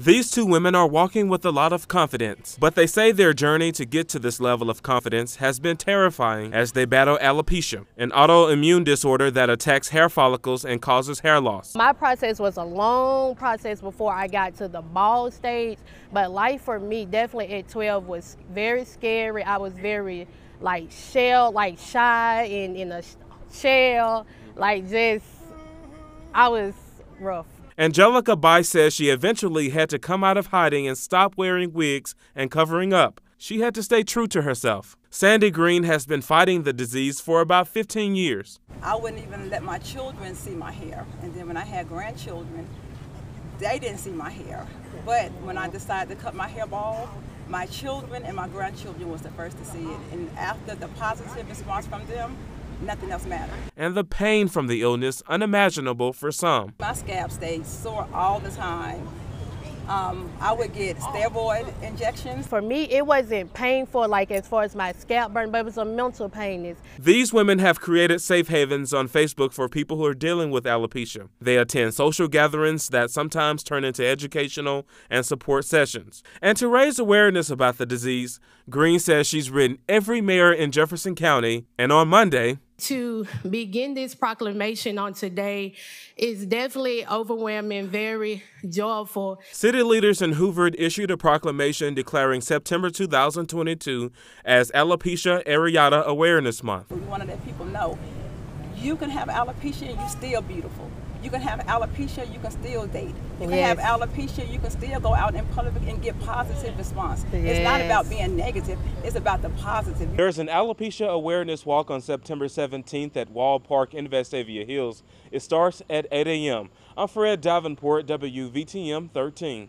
These two women are walking with a lot of confidence, but they say their journey to get to this level of confidence has been terrifying as they battle alopecia, an autoimmune disorder that attacks hair follicles and causes hair loss. My process was a long process before I got to the bald stage, but life for me definitely at 12 was very scary. I was very like shell, like shy and in a shell, like just, I was rough. Anjelica Bice says she eventually had to come out of hiding and stop wearing wigs and covering up. She had to stay true to herself. Sandey Greene has been fighting the disease for about 15 years. I wouldn't even let my children see my hair. And then when I had grandchildren, they didn't see my hair. But when I decided to cut my hair bald, my children and my grandchildren was the first to see it. And after the positive response from them, nothing else mattered. And the pain from the illness unimaginable for some. My scalp stayed sore all the time. Um, I would get steroid injections. For me, it wasn't painful like as far as my scalp burn, but it was a mental pain. These women have created safe havens on Facebook for people who are dealing with alopecia. They attend social gatherings that sometimes turn into educational and support sessions. And to raise awareness about the disease, Greene says she's written every mayor in Jefferson County, and on Monday, to begin this proclamation on today is definitely overwhelming, very joyful. City leaders in Hoover issued a proclamation declaring September 2022 as Alopecia Areata Awareness Month. We want to let people know you can have alopecia and you're still beautiful. You can have alopecia, you can still date. You can yes. have alopecia, you can still go out in public and get positive response. Yes. It's not about being negative, it's about the positive. There's an alopecia awareness walk on September 17th at Wald Park in Vestavia Hills. It starts at 8 a.m. I'm Fred Davenport, WVTM 13.